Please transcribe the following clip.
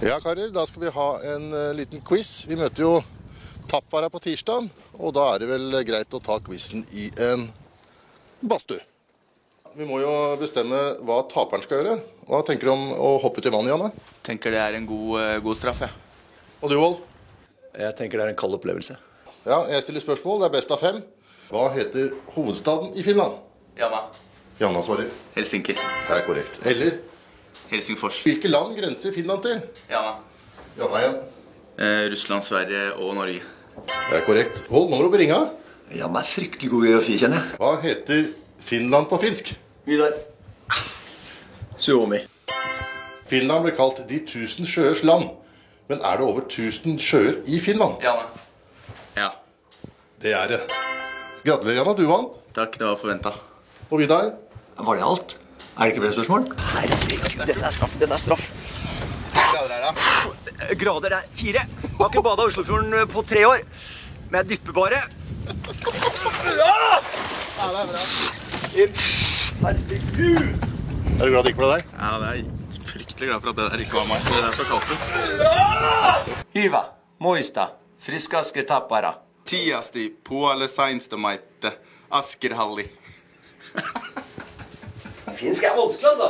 Ja, karer, da skal vi ha en eh, liten quiz. Vi møter jo Tappara på tirsdag, og da er det vel greit å ta quizen i en badstue. Vi må jo bestemme hva taperen skal gjøre. Hva tenker du om å hoppe ut i vannet, Janne? Tenker det er en god, eh, god straff, jeg. Og du, Vold? Jeg tenker det er en kald opplevelse. Ja, jeg stiller spørsmål. Det er best av fem. Hva heter hovedstaden i Finland? Janna. Janna svarer. Helsinki. Det er korrekt. Eller Helsingfors. hvilke land grenser Finland til? Ja. Janna igjen. Eh, Russland, Sverige og Norge. Det er korrekt. Hold, nummer du bringe av. Jan er fryktelig god i geografi, kjenner jeg. Hva heter Finland på finsk? Vidar. Suomi. Finland ble kalt de tusen sjøers land. Men er det over 1000 sjøer i Finland? Ja. Ja. Det er det. Gratulerer, Janna. Du vant. Takk, det var forventa. Og Vidar? Var det alt? Er det ikke flere spørsmål? Herregud, dette er straff. Dette er straff. Grader er da? Grader er fire. Jeg har ikke bada Oslofjorden på tre år. Men jeg dypper bare. Herregud. Er du glad det gikk bra deg? Ja, det er fryktelig glad for at det der ikke var meg. Det er så kaldt ut. Hyvä. Muista. Friskasker tappara. Tiasti puole seinstamaite askerhalli. Finsk er vanskelig, altså.